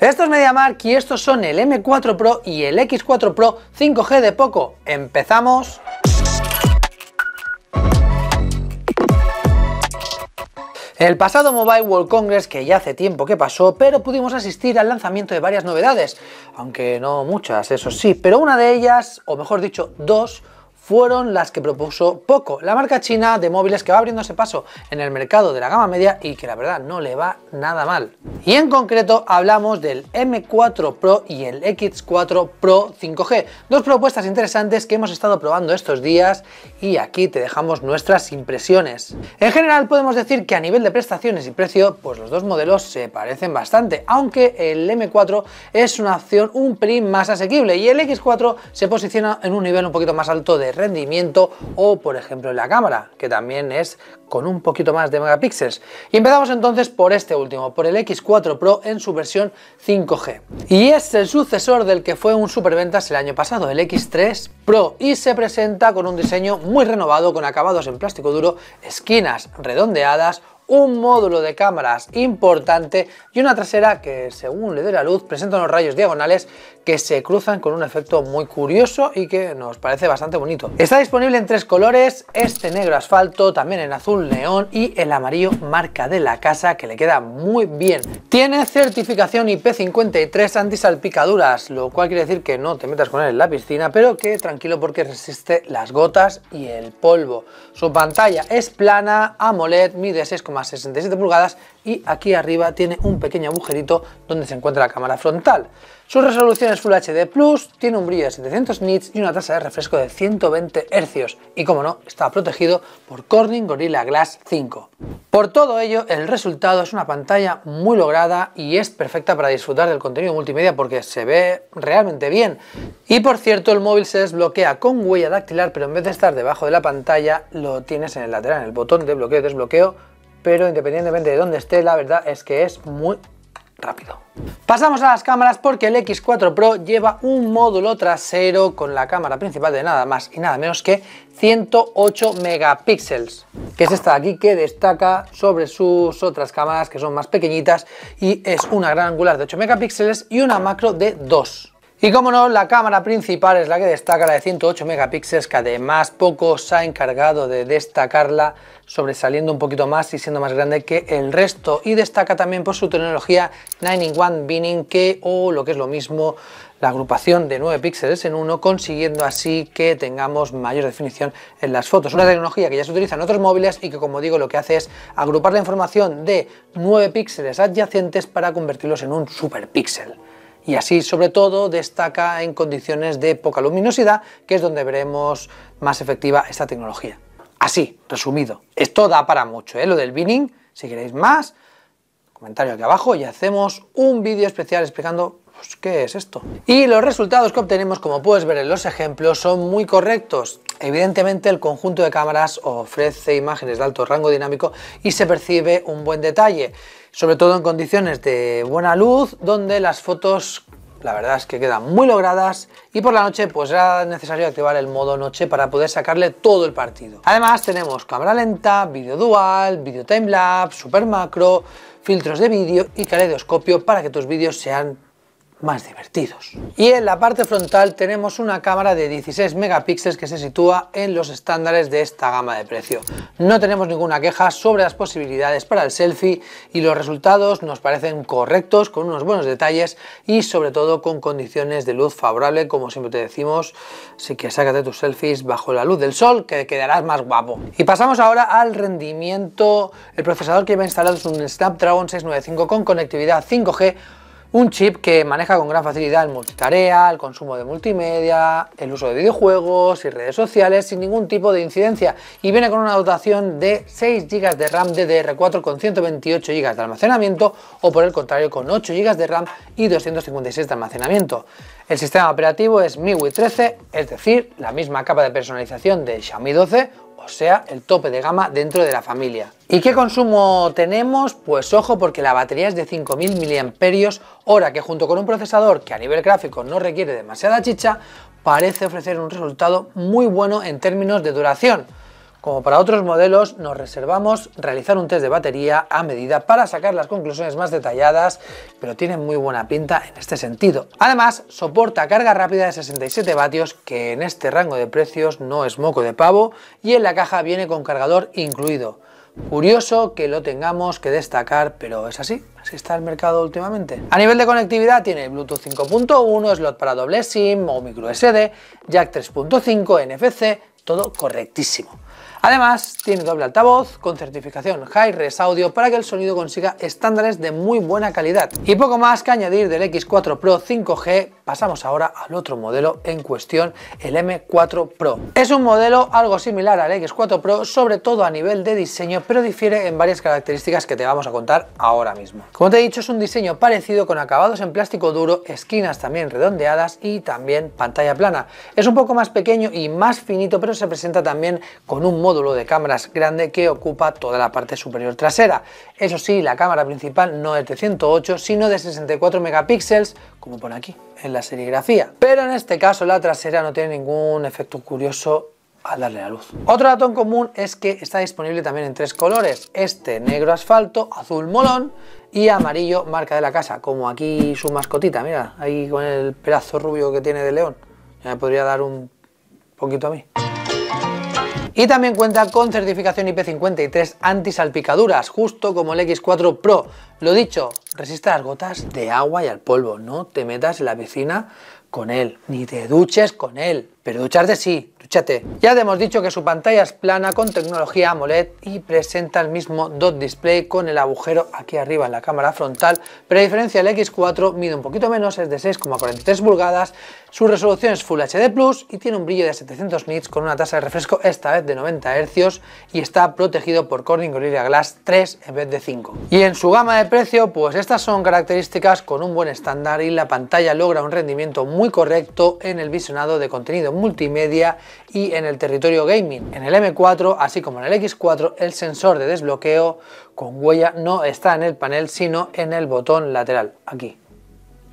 Esto es MediaMark y estos son el M4 Pro y el X4 Pro 5G de poco. ¡Empezamos! El pasado Mobile World Congress, que ya hace tiempo que pasó, pero pudimos asistir al lanzamiento de varias novedades, aunque no muchas, eso sí, pero una de ellas, o mejor dicho, dos, fueron las que propuso Poco, la marca china de móviles que va abriéndose paso en el mercado de la gama media y que la verdad no le va nada mal. Y en concreto hablamos del M4 Pro y el X4 Pro 5G, dos propuestas interesantes que hemos estado probando estos días y aquí te dejamos nuestras impresiones. En general podemos decir que a nivel de prestaciones y precio, pues los dos modelos se parecen bastante, aunque el M4 es una opción un pelín más asequible y el X4 se posiciona en un nivel un poquito más alto de rendimiento o por ejemplo la cámara, que también es con un poquito más de megapíxeles. Y empezamos entonces por este último, por el X4 Pro en su versión 5G. Y es el sucesor del que fue un superventas el año pasado, el X3 Pro, y se presenta con un diseño muy renovado con acabados en plástico duro, esquinas redondeadas, un módulo de cámaras importante y una trasera que según le dé la luz presenta unos rayos diagonales que se cruzan con un efecto muy curioso y que nos parece bastante bonito. Está disponible en tres colores, este negro asfalto, también en azul neón y el amarillo marca de la casa que le queda muy bien. Tiene certificación IP53 antisalpicaduras, lo cual quiere decir que no te metas con él en la piscina, pero que tranquilo porque resiste las gotas y el polvo. Su pantalla es plana, AMOLED, mide 6,5 67 pulgadas y aquí arriba tiene un pequeño agujerito donde se encuentra la cámara frontal. Su resolución es Full HD+, tiene un brillo de 700 nits y una tasa de refresco de 120 Hz y como no, está protegido por Corning Gorilla Glass 5. Por todo ello, el resultado es una pantalla muy lograda y es perfecta para disfrutar del contenido multimedia porque se ve realmente bien. Y por cierto, el móvil se desbloquea con huella dactilar, pero en vez de estar debajo de la pantalla, lo tienes en el lateral, en el botón de bloqueo y desbloqueo pero independientemente de dónde esté, la verdad es que es muy rápido. Pasamos a las cámaras porque el X4 Pro lleva un módulo trasero con la cámara principal de nada más y nada menos que 108 megapíxeles, que es esta de aquí que destaca sobre sus otras cámaras que son más pequeñitas y es una gran angular de 8 megapíxeles y una macro de 2. Y como no, la cámara principal es la que destaca, la de 108 megapíxeles, que además poco se ha encargado de destacarla, sobresaliendo un poquito más y siendo más grande que el resto. Y destaca también por su tecnología 9-in-1 binning, que, o lo que es lo mismo, la agrupación de 9 píxeles en uno, consiguiendo así que tengamos mayor definición en las fotos. Una tecnología que ya se utiliza en otros móviles y que, como digo, lo que hace es agrupar la información de 9 píxeles adyacentes para convertirlos en un superpíxel y así sobre todo destaca en condiciones de poca luminosidad, que es donde veremos más efectiva esta tecnología. Así, resumido, esto da para mucho, ¿eh? lo del binning, si queréis más, comentario aquí abajo y hacemos un vídeo especial explicando pues, qué es esto. Y los resultados que obtenemos, como puedes ver en los ejemplos, son muy correctos. Evidentemente el conjunto de cámaras ofrece imágenes de alto rango dinámico y se percibe un buen detalle, sobre todo en condiciones de buena luz, donde las fotos la verdad es que quedan muy logradas y por la noche pues era necesario activar el modo noche para poder sacarle todo el partido. Además tenemos cámara lenta, vídeo dual, vídeo timelapse, super macro, filtros de vídeo y caleidoscopio para que tus vídeos sean más divertidos. Y en la parte frontal tenemos una cámara de 16 megapíxeles que se sitúa en los estándares de esta gama de precio. No tenemos ninguna queja sobre las posibilidades para el selfie y los resultados nos parecen correctos, con unos buenos detalles y sobre todo con condiciones de luz favorable, como siempre te decimos, así que sácate tus selfies bajo la luz del sol que quedarás más guapo. Y pasamos ahora al rendimiento. El procesador que lleva instalado es un Snapdragon 695 con conectividad 5G un chip que maneja con gran facilidad el multitarea, el consumo de multimedia, el uso de videojuegos y redes sociales sin ningún tipo de incidencia y viene con una dotación de 6 GB de RAM DDR4 con 128 GB de almacenamiento o por el contrario con 8 GB de RAM y 256 de almacenamiento. El sistema operativo es MIUI 13, es decir, la misma capa de personalización de Xiaomi 12 o sea, el tope de gama dentro de la familia. ¿Y qué consumo tenemos? Pues ojo porque la batería es de 5000 mAh, hora que junto con un procesador que a nivel gráfico no requiere demasiada chicha, parece ofrecer un resultado muy bueno en términos de duración. Como para otros modelos, nos reservamos realizar un test de batería a medida para sacar las conclusiones más detalladas, pero tiene muy buena pinta en este sentido. Además, soporta carga rápida de 67 vatios, que en este rango de precios no es moco de pavo, y en la caja viene con cargador incluido. Curioso que lo tengamos que destacar, pero es así, así está el mercado últimamente. A nivel de conectividad tiene Bluetooth 5.1, slot para doble SIM o micro SD, jack 3.5, NFC, todo correctísimo. Además, tiene doble altavoz con certificación Hi-Res Audio para que el sonido consiga estándares de muy buena calidad. Y poco más que añadir del X4 Pro 5G, pasamos ahora al otro modelo en cuestión, el M4 Pro. Es un modelo algo similar al X4 Pro, sobre todo a nivel de diseño, pero difiere en varias características que te vamos a contar ahora mismo. Como te he dicho, es un diseño parecido con acabados en plástico duro, esquinas también redondeadas y también pantalla plana. Es un poco más pequeño y más finito, pero se presenta también con un módulo de cámaras grande que ocupa toda la parte superior trasera. Eso sí, la cámara principal no es de 108, sino de 64 megapíxeles, como por aquí, en la serigrafía. Pero en este caso la trasera no tiene ningún efecto curioso al darle la luz. Otro dato en común es que está disponible también en tres colores, este negro asfalto, azul molón y amarillo marca de la casa, como aquí su mascotita, mira, ahí con el pedazo rubio que tiene de león. Ya me podría dar un poquito a mí. Y también cuenta con certificación IP53 anti-salpicaduras, justo como el X4 Pro. Lo dicho, resiste a las gotas de agua y al polvo. No te metas en la piscina con él, ni te duches con él. Pero ducharte sí, dúchate. Ya hemos dicho que su pantalla es plana con tecnología AMOLED y presenta el mismo dot display con el agujero aquí arriba en la cámara frontal, pero a diferencia del X4 mide un poquito menos, es de 6,43 pulgadas, su resolución es Full HD Plus y tiene un brillo de 700 nits con una tasa de refresco esta vez de 90 Hz y está protegido por Corning Gorilla Glass 3 en vez de 5. Y en su gama de precio, pues estas son características con un buen estándar y la pantalla logra un rendimiento muy correcto en el visionado de contenido multimedia y en el territorio gaming. En el M4, así como en el X4, el sensor de desbloqueo con huella no está en el panel, sino en el botón lateral, aquí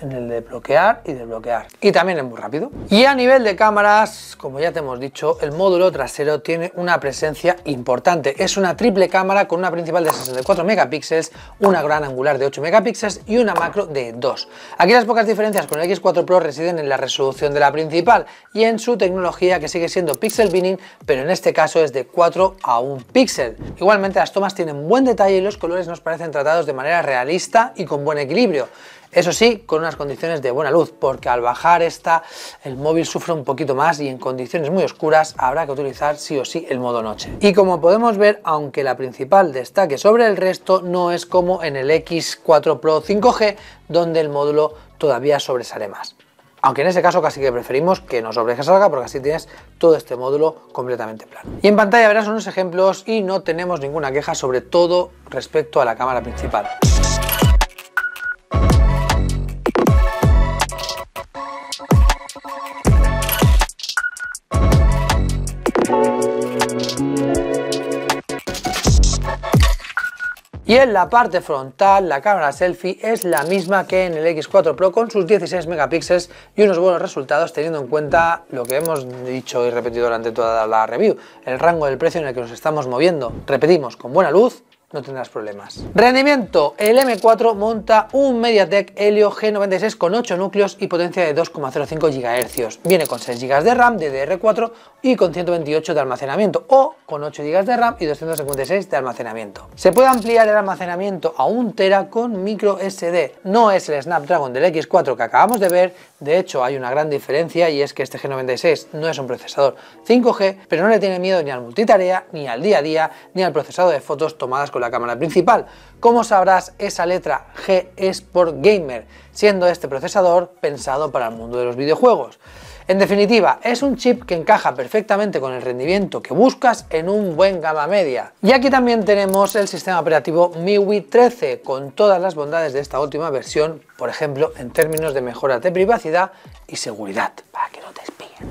en el de bloquear y desbloquear. Y también es muy rápido. Y a nivel de cámaras, como ya te hemos dicho, el módulo trasero tiene una presencia importante. Es una triple cámara con una principal de 64 megapíxeles, una gran angular de 8 megapíxeles y una macro de 2. Aquí las pocas diferencias con el X4 Pro residen en la resolución de la principal y en su tecnología que sigue siendo pixel binning, pero en este caso es de 4 a 1 píxel. Igualmente las tomas tienen buen detalle y los colores nos parecen tratados de manera realista y con buen equilibrio. Eso sí, con unas condiciones de buena luz, porque al bajar esta el móvil sufre un poquito más y en condiciones muy oscuras habrá que utilizar sí o sí el modo noche. Y como podemos ver, aunque la principal destaque sobre el resto, no es como en el X4 Pro 5G, donde el módulo todavía sobresale más. Aunque en ese caso casi que preferimos que no sobresalga porque así tienes todo este módulo completamente plano. Y en pantalla verás unos ejemplos y no tenemos ninguna queja sobre todo respecto a la cámara principal. Y en la parte frontal, la cámara selfie es la misma que en el X4 Pro con sus 16 megapíxeles y unos buenos resultados teniendo en cuenta lo que hemos dicho y repetido durante toda la review, el rango del precio en el que nos estamos moviendo. Repetimos, con buena luz, no tendrás problemas. Rendimiento, el M4 monta un MediaTek Helio G96 con 8 núcleos y potencia de 2,05 GHz. Viene con 6 GB de RAM DDR4 y con 128 de almacenamiento o con 8 GB de RAM y 256 de almacenamiento. Se puede ampliar el almacenamiento a 1 TB con micro SD. No es el Snapdragon del X4 que acabamos de ver, de hecho hay una gran diferencia y es que este G96 no es un procesador 5G, pero no le tiene miedo ni al multitarea, ni al día a día, ni al procesado de fotos tomadas con la cámara principal. Como sabrás, esa letra G es por gamer, siendo este procesador pensado para el mundo de los videojuegos. En definitiva, es un chip que encaja perfectamente con el rendimiento que buscas en un buen gama media. Y aquí también tenemos el sistema operativo MIUI 13, con todas las bondades de esta última versión, por ejemplo, en términos de mejora de privacidad y seguridad, para que no te.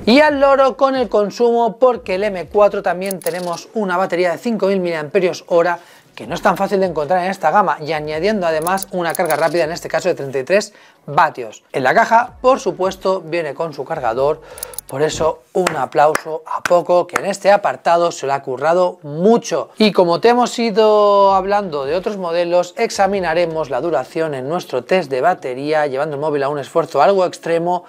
Y al loro con el consumo, porque el M4 también tenemos una batería de 5000 mAh que no es tan fácil de encontrar en esta gama y añadiendo además una carga rápida, en este caso de 33 vatios. En la caja, por supuesto, viene con su cargador, por eso un aplauso a Poco, que en este apartado se lo ha currado mucho. Y como te hemos ido hablando de otros modelos, examinaremos la duración en nuestro test de batería, llevando el móvil a un esfuerzo algo extremo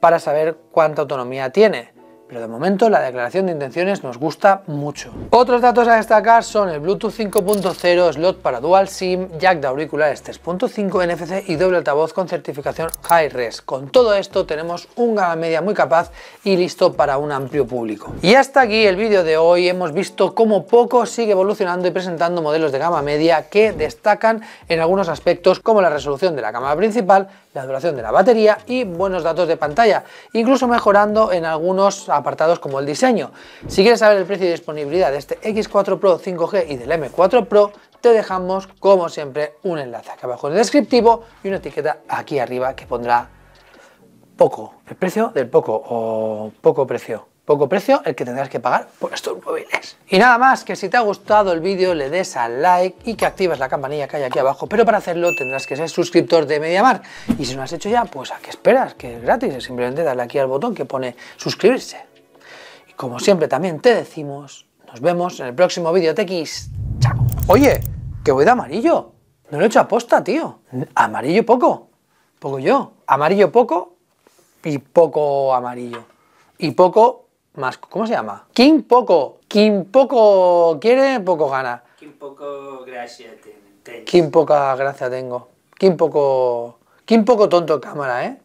para saber cuánta autonomía tiene pero de momento la declaración de intenciones nos gusta mucho. Otros datos a destacar son el Bluetooth 5.0, slot para Dual SIM, jack de auriculares 3.5 NFC y doble altavoz con certificación Hi-Res. Con todo esto tenemos un gama media muy capaz y listo para un amplio público. Y hasta aquí el vídeo de hoy, hemos visto cómo poco sigue evolucionando y presentando modelos de gama media que destacan en algunos aspectos como la resolución de la cámara principal, la duración de la batería y buenos datos de pantalla, incluso mejorando en algunos apartados como el diseño. Si quieres saber el precio y disponibilidad de este X4 Pro 5G y del M4 Pro, te dejamos, como siempre, un enlace aquí abajo en el descriptivo y una etiqueta aquí arriba que pondrá poco, el precio del poco o poco precio poco precio el que tendrás que pagar por estos móviles. Y nada más, que si te ha gustado el vídeo le des al like y que actives la campanilla que hay aquí abajo, pero para hacerlo tendrás que ser suscriptor de MediaMar. Y si no has hecho ya, pues ¿a qué esperas? Que es gratis, simplemente darle aquí al botón que pone suscribirse. Y como siempre también te decimos, nos vemos en el próximo vídeo TX. Chao. Oye, que voy de amarillo. No lo he hecho aposta, tío. Amarillo poco. Poco yo. Amarillo poco y poco amarillo. Y poco más, ¿cómo se llama? King Poco. King Poco quiere, poco gana. King Poco gracia tengo. King poca gracia tengo. King Poco... King Poco tonto cámara, ¿eh?